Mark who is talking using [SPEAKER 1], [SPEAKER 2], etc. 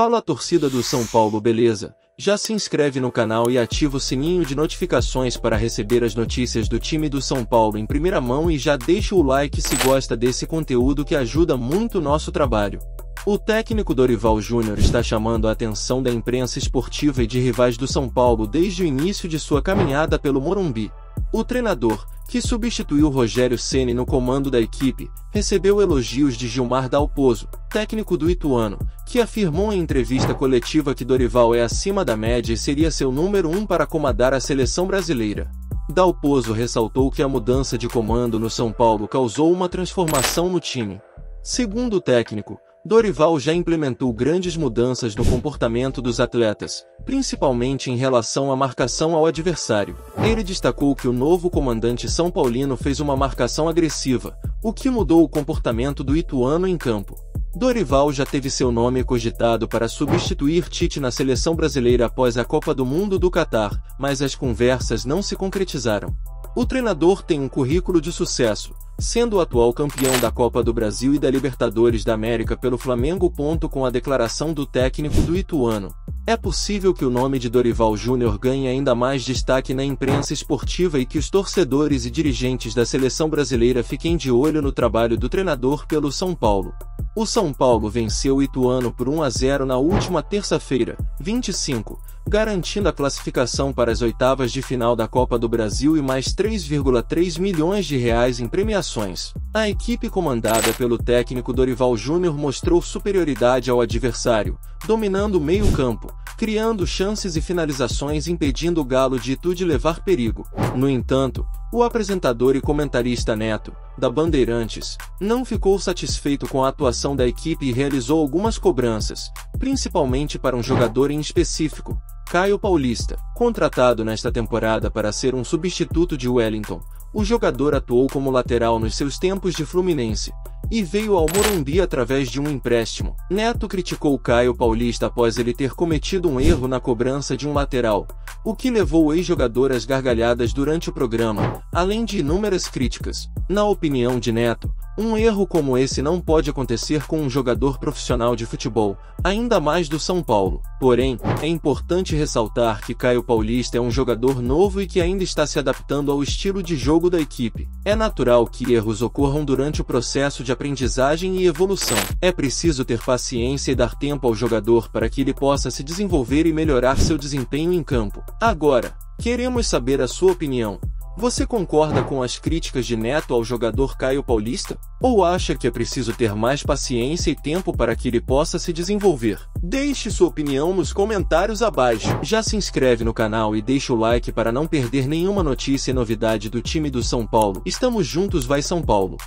[SPEAKER 1] Fala torcida do São Paulo, beleza? Já se inscreve no canal e ativa o sininho de notificações para receber as notícias do time do São Paulo em primeira mão e já deixa o like se gosta desse conteúdo que ajuda muito o nosso trabalho. O técnico Dorival Júnior está chamando a atenção da imprensa esportiva e de rivais do São Paulo desde o início de sua caminhada pelo Morumbi. O treinador, que substituiu Rogério Ceni no comando da equipe, recebeu elogios de Gilmar Dalpozo, técnico do Ituano, que afirmou em entrevista coletiva que Dorival é acima da média e seria seu número um para comandar a seleção brasileira. Dalpozo ressaltou que a mudança de comando no São Paulo causou uma transformação no time. Segundo o técnico, Dorival já implementou grandes mudanças no comportamento dos atletas, principalmente em relação à marcação ao adversário. Ele destacou que o novo comandante São Paulino fez uma marcação agressiva, o que mudou o comportamento do Ituano em campo. Dorival já teve seu nome cogitado para substituir Tite na seleção brasileira após a Copa do Mundo do Catar, mas as conversas não se concretizaram. O treinador tem um currículo de sucesso, sendo o atual campeão da Copa do Brasil e da Libertadores da América pelo Flamengo. Com a declaração do técnico do Ituano, é possível que o nome de Dorival Júnior ganhe ainda mais destaque na imprensa esportiva e que os torcedores e dirigentes da seleção brasileira fiquem de olho no trabalho do treinador pelo São Paulo. O São Paulo venceu o Ituano por 1 a 0 na última terça-feira, 25, garantindo a classificação para as oitavas de final da Copa do Brasil e mais 3,3 milhões de reais em premiações. A equipe comandada pelo técnico Dorival Júnior mostrou superioridade ao adversário, dominando o meio-campo, criando chances e finalizações impedindo o Galo de Itu de levar perigo. No entanto, o apresentador e comentarista Neto, da Bandeirantes, não ficou satisfeito com a atuação da equipe e realizou algumas cobranças, principalmente para um jogador em específico, Caio Paulista, contratado nesta temporada para ser um substituto de Wellington. O jogador atuou como lateral nos seus tempos de Fluminense, e veio ao Morumbi através de um empréstimo. Neto criticou Caio Paulista após ele ter cometido um erro na cobrança de um lateral, o que levou o ex-jogador às gargalhadas durante o programa, além de inúmeras críticas. Na opinião de Neto, um erro como esse não pode acontecer com um jogador profissional de futebol, ainda mais do São Paulo. Porém, é importante ressaltar que Caio Paulista é um jogador novo e que ainda está se adaptando ao estilo de jogo da equipe. É natural que erros ocorram durante o processo de aprendizagem e evolução. É preciso ter paciência e dar tempo ao jogador para que ele possa se desenvolver e melhorar seu desempenho em campo. Agora, queremos saber a sua opinião. Você concorda com as críticas de Neto ao jogador Caio Paulista? Ou acha que é preciso ter mais paciência e tempo para que ele possa se desenvolver? Deixe sua opinião nos comentários abaixo. Já se inscreve no canal e deixa o like para não perder nenhuma notícia e novidade do time do São Paulo. Estamos juntos, vai São Paulo!